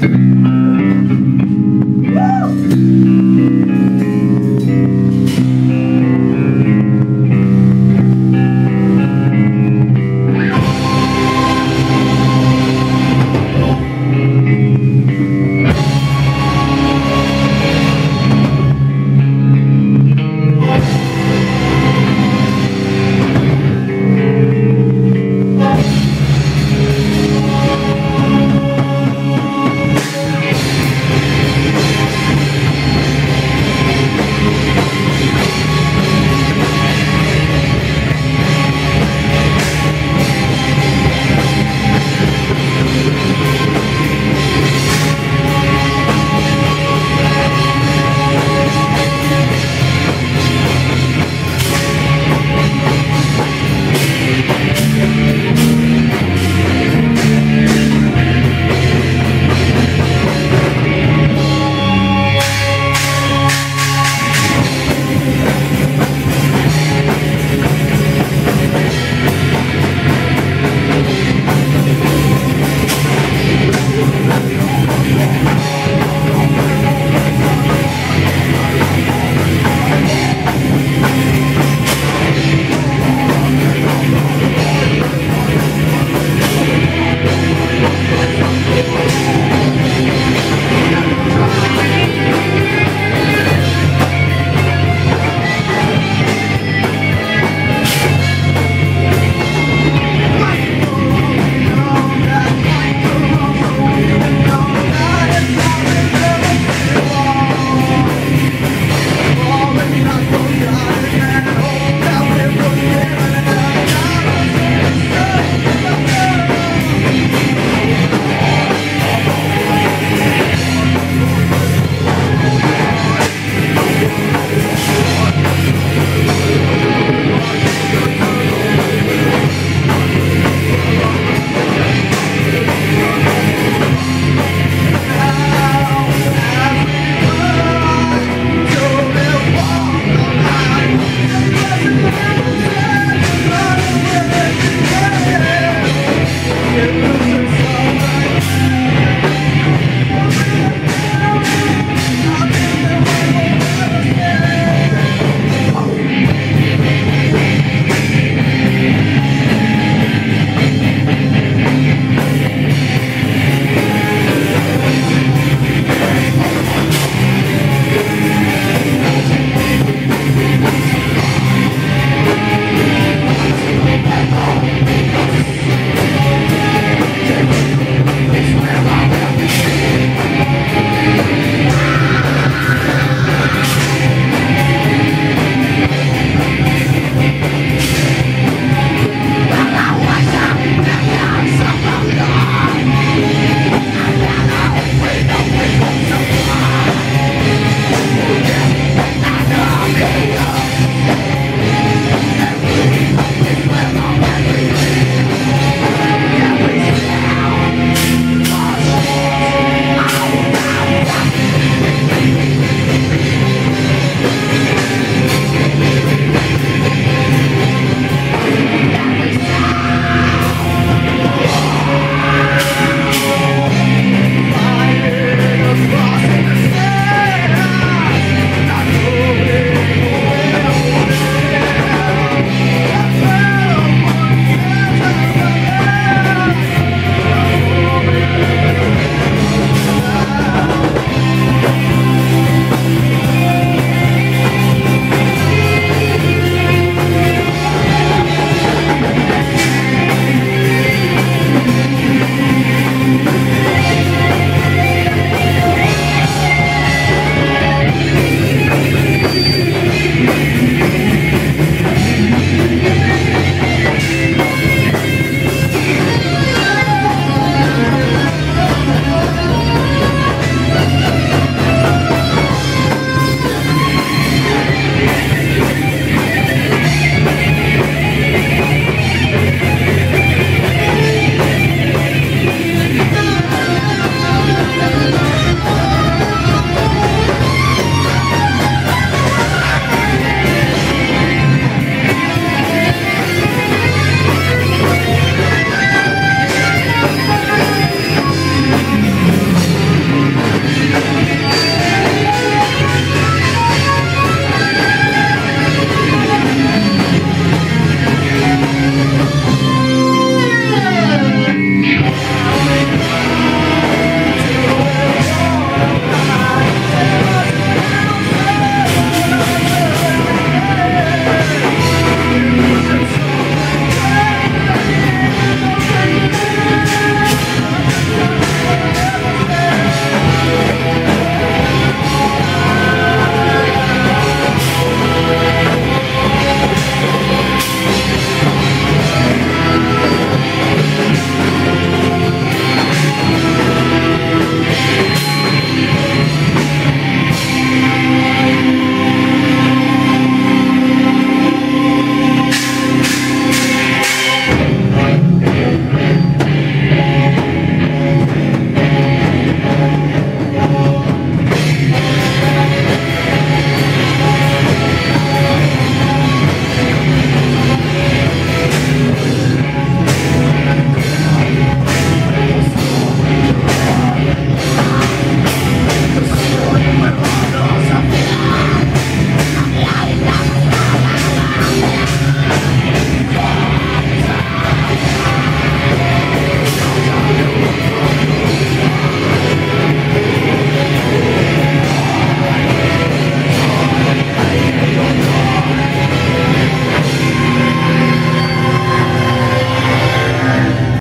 Woo!